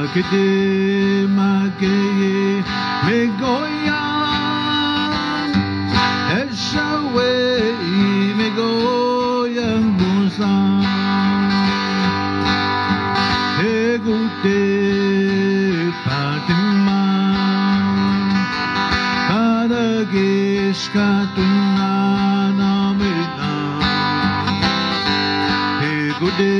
Agde mageye megoyam Eshawei megoyam musam Egute Fatima Kadagishkatuna namina Egute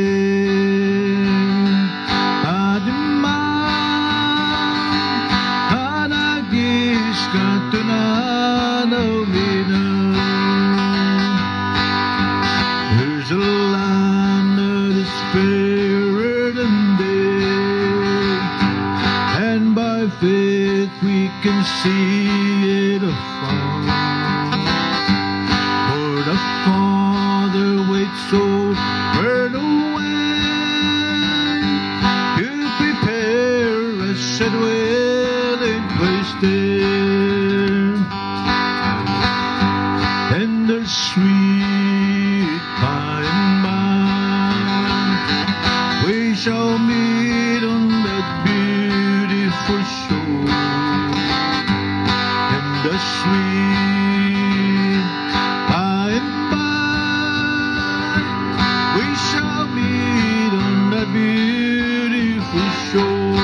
can see it afar. For the Father waits over the way to prepare a set dwelling place there. And the sweet by and by we shall meet. by and by we shall meet on that beautiful shore.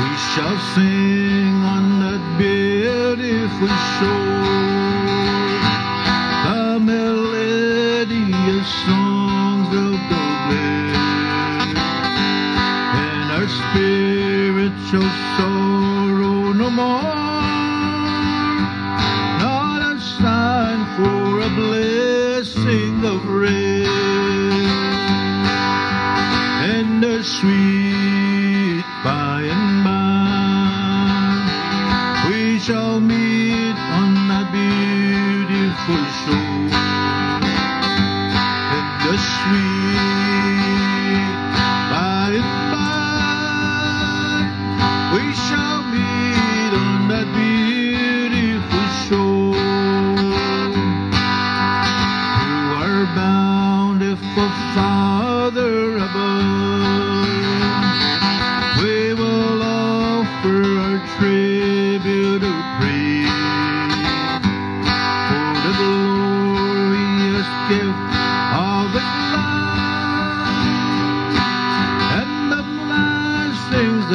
We shall sing on that beautiful shore the melodious songs of our spiritual soul more, not a sign for a blessing of rain and a sweet by and by. We shall meet on that beautiful shore.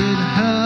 it hurt.